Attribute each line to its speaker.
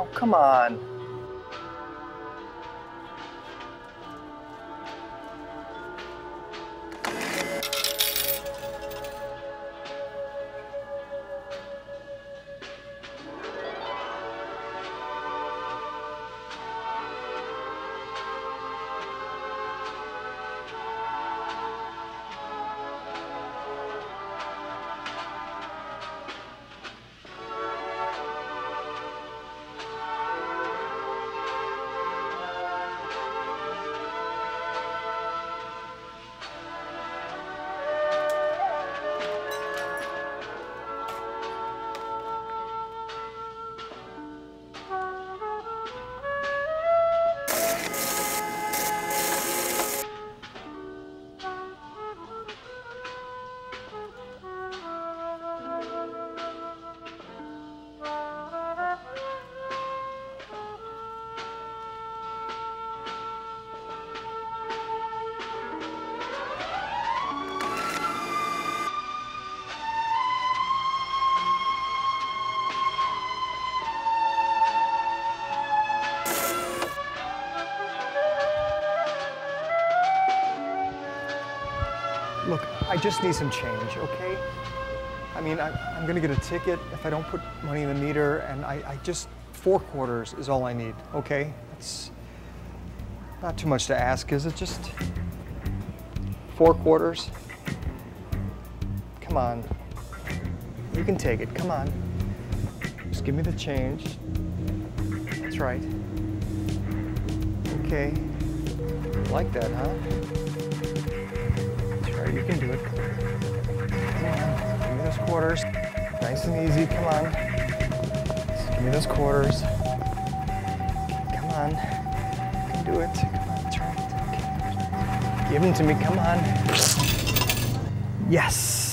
Speaker 1: Oh, come on. Look, I just need some change, okay? I mean, I, I'm gonna get a ticket if I don't put money in the meter, and I, I just, four quarters is all I need, okay? It's not too much to ask, is it? Just four quarters? Come on. You can take it, come on. Just give me the change. That's right. Okay. Like that, huh? You can do it. Give me those quarters. Nice and easy, come on. Just give me those quarters. Come on. You can do it. Come on, that's right. Okay. Give them to me, come on. Yes.